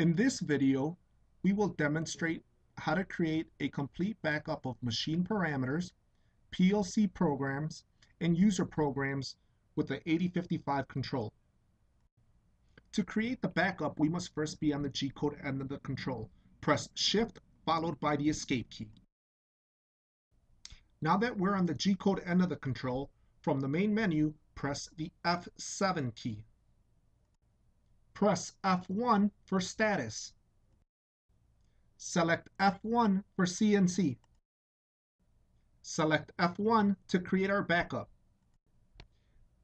In this video, we will demonstrate how to create a complete backup of machine parameters, PLC programs, and user programs with the 8055 control. To create the backup, we must first be on the G-code end of the control. Press Shift followed by the Escape key. Now that we're on the G-code end of the control, from the main menu, press the F7 key. Press F1 for status. Select F1 for CNC. Select F1 to create our backup.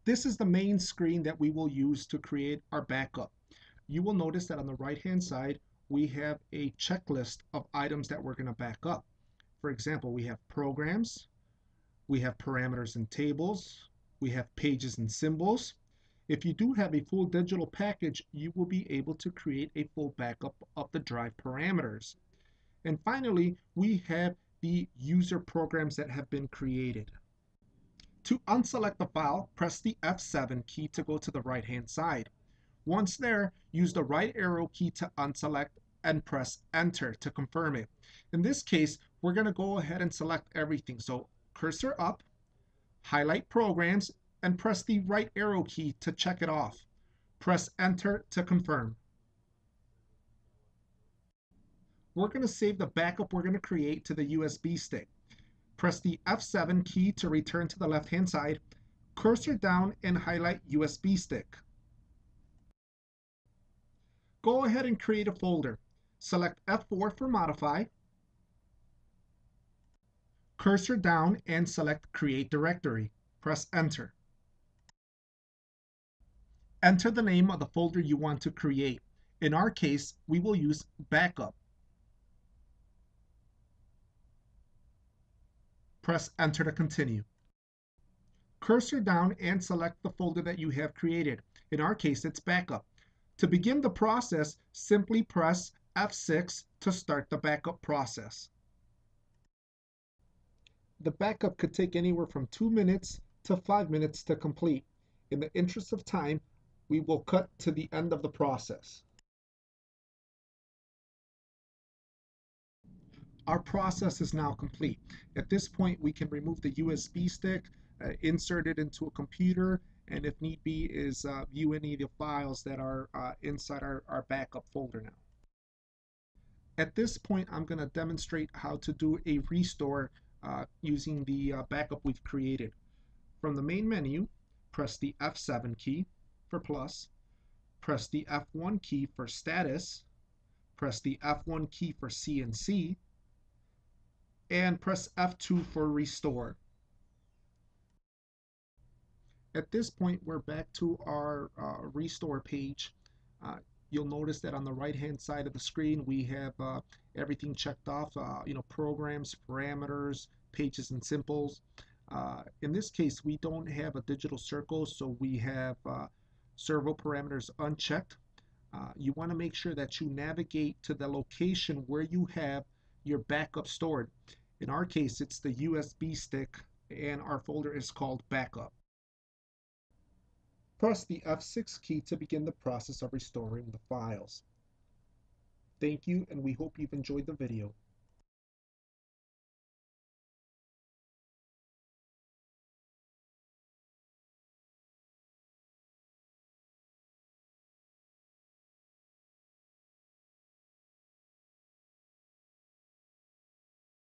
This is the main screen that we will use to create our backup. You will notice that on the right hand side we have a checklist of items that we're going to back up. For example, we have programs, we have parameters and tables, we have pages and symbols. If you do have a full digital package, you will be able to create a full backup of the drive parameters. And finally, we have the user programs that have been created. To unselect the file, press the F7 key to go to the right hand side. Once there, use the right arrow key to unselect and press enter to confirm it. In this case, we're going to go ahead and select everything. So cursor up, highlight programs, and press the right arrow key to check it off. Press enter to confirm. We're going to save the backup we're going to create to the USB stick. Press the F7 key to return to the left hand side, cursor down and highlight USB stick. Go ahead and create a folder. Select F4 for modify, cursor down and select create directory. Press enter. Enter the name of the folder you want to create. In our case, we will use backup. Press enter to continue. Cursor down and select the folder that you have created. In our case, it's backup. To begin the process, simply press F6 to start the backup process. The backup could take anywhere from 2 minutes to 5 minutes to complete. In the interest of time, we will cut to the end of the process. Our process is now complete. At this point, we can remove the USB stick, uh, insert it into a computer, and if need be, is uh, view any of the files that are uh, inside our, our backup folder now. At this point, I'm going to demonstrate how to do a restore uh, using the uh, backup we've created. From the main menu, press the F7 key for plus, press the F1 key for status, press the F1 key for CNC, and press F2 for restore. At this point, we're back to our uh, restore page. Uh, you'll notice that on the right hand side of the screen, we have uh, everything checked off, uh, you know, programs, parameters, pages and symbols. Uh, in this case, we don't have a digital circle, so we have uh, servo parameters unchecked. Uh, you want to make sure that you navigate to the location where you have your backup stored. In our case, it's the USB stick and our folder is called backup. Press the F6 key to begin the process of restoring the files. Thank you and we hope you've enjoyed the video.